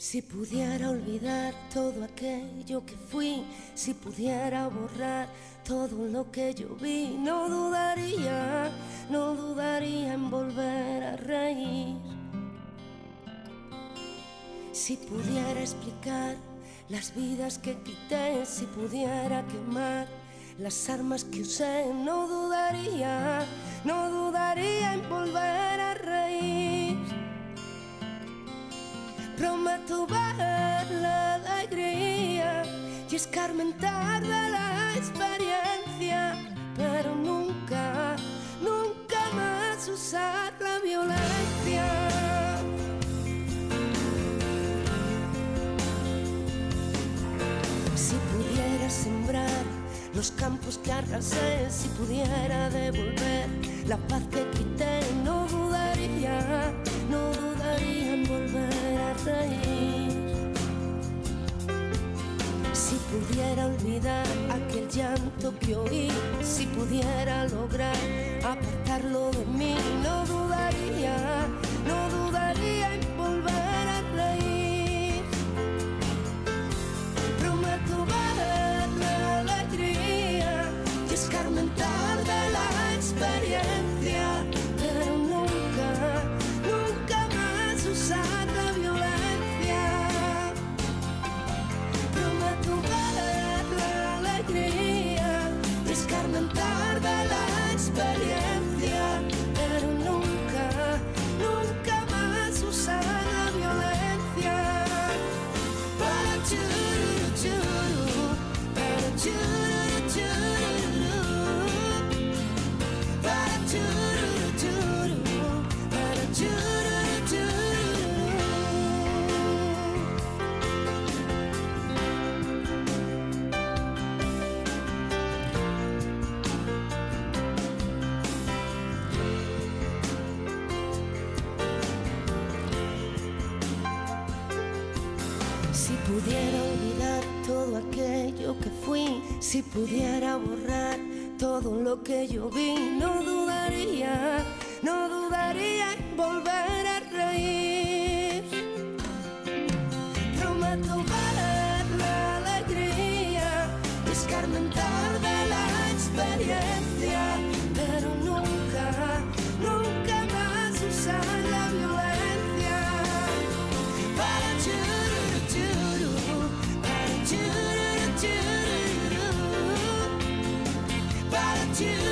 Si pudiera olvidar todo aquello que fui, si pudiera borrar todo lo que yo vi, no dudaría, no dudaría en volver a reír. Si pudiera explicar las vidas que quité, si pudiera quemar las armas que usé, no dudaría, no dudaría en volver a reír. Prometo ver la alegría y escarmentar la experiencia, pero nunca, nunca más usar la violencia. Si pudiera sembrar los campos que arrasé, si pudiera devolver la paz que quité, Si pudiera olvidar aquel llanto que oí, si pudiera lograr apartarlo de mí, no dudaría, experiencia, pero nunca, nunca más usar la violencia. Para Si pudiera olvidar todo aquello que fui, si pudiera borrar todo lo que yo vi, no dudaría, no dudaría en volver a reír. Para